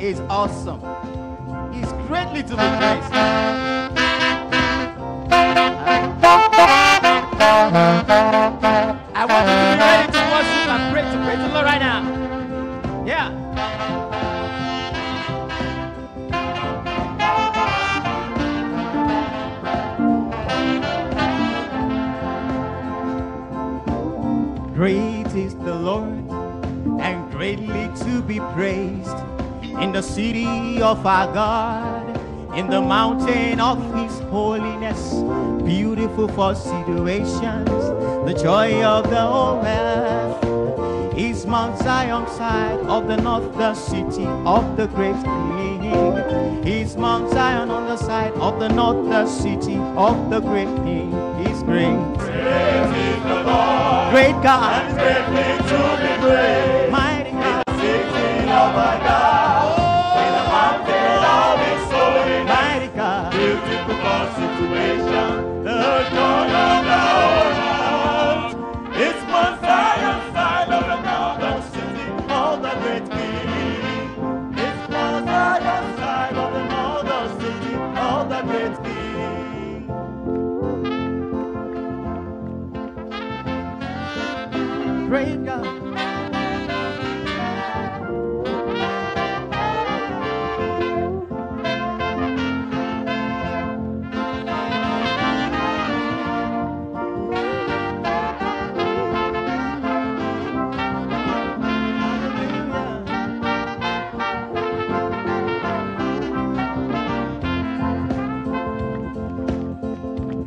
is awesome. He's greatly to be praised. I want you to be ready to worship and pray to praise the Lord right now. Yeah. Great is the Lord and greatly to be praised in the city of our God, in the mountain of his holiness, beautiful for situations, the joy of the whole earth is Mount Zion side of the north, the city of the great King. Is Mount Zion on the side of the north, the city of the great King. He's great. Great God. And greatly to be praised. Mighty God. City of our God. Great God.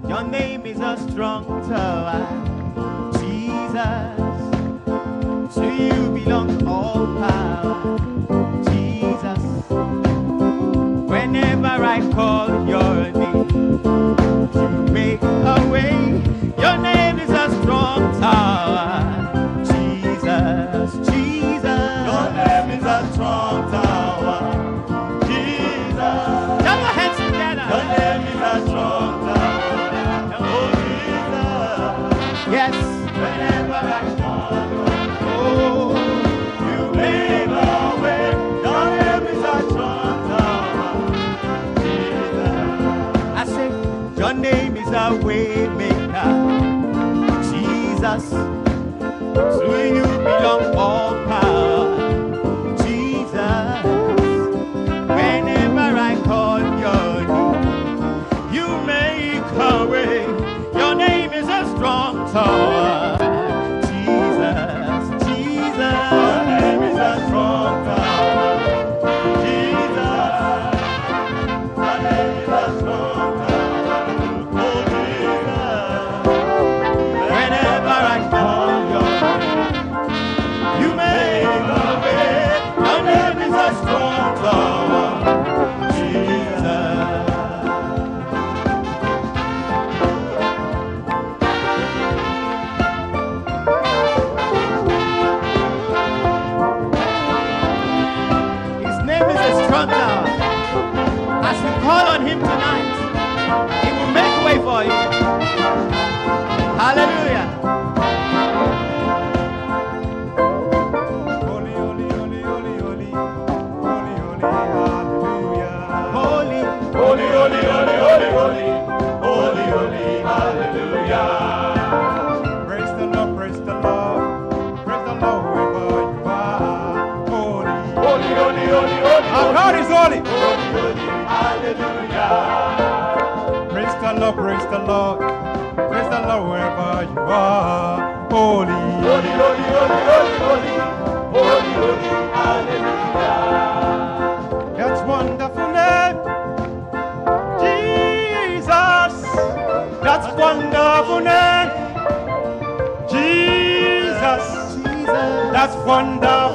Your name is a strong I call your name, you make a way. Your name is a strong tower, Jesus, Jesus. Your name is a strong tower, Jesus. Your hands together. Your name is a strong tower, oh Jesus. Yes. Whenever I Swing the Lord, praise the Lord wherever you are. Holy, holy, holy, holy, holy, holy, holy, holy, hallelujah. That's wonderful name. Jesus, that's wonderful name. Jesus, Jesus. that's wonderful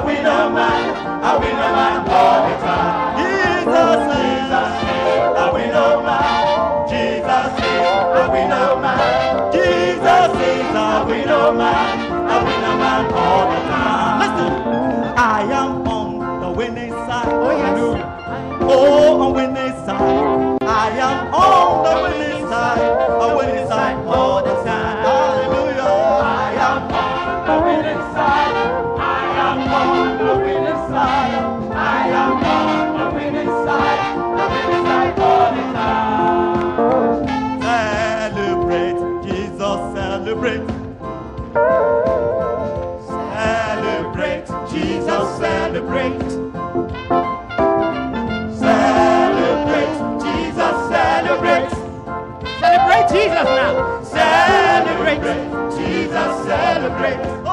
a winner man, a winner man all the time. Jesus, Jesus is a winner man. Jesus is a winner man. Jesus is a winner man, a winner man all the time. Listen, I am on the winning side. Oh, yes. Oh, on winning side. Celebrate, Jesus celebrate. Celebrate, Jesus celebrate. Celebrate Jesus now. Celebrate, Jesus celebrate.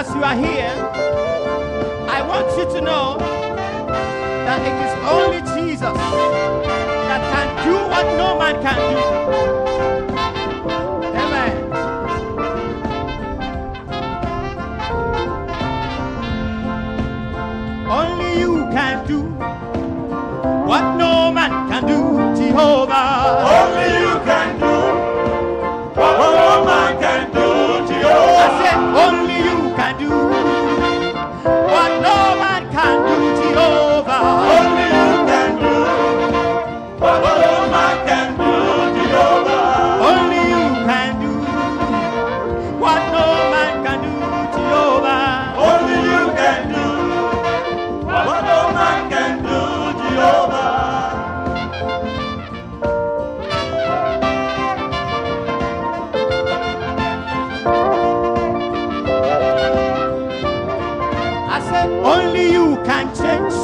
As you are here, I want you to know that it is only Jesus that can do what no man can do. Amen. Only you can do only you can change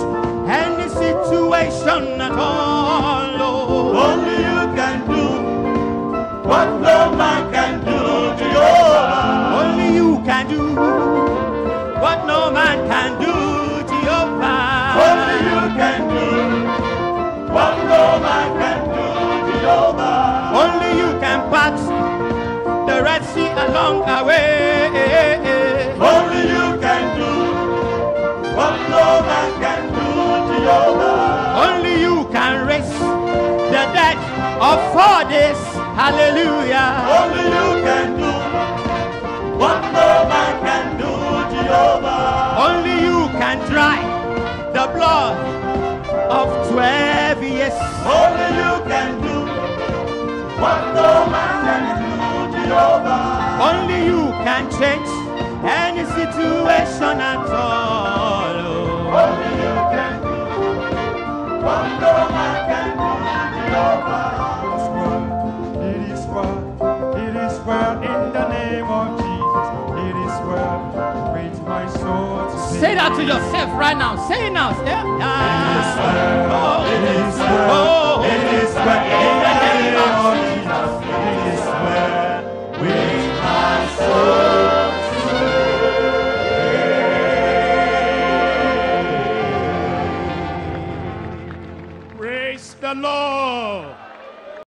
any situation at all. Oh. Only you can do what no man can do, Jehovah. Only you can do what no man can do, Jehovah. Only you can do what no man can do, Jehovah. Only you can part the Red Sea along the way. Of four days. Hallelujah. Only you can do what no man can do, Jehovah. Only you can dry the blood of 12 years. Only you can do what no man can do, Jehovah. Only you can change any situation at all. Say that to yourself right now. Say it now. Ah.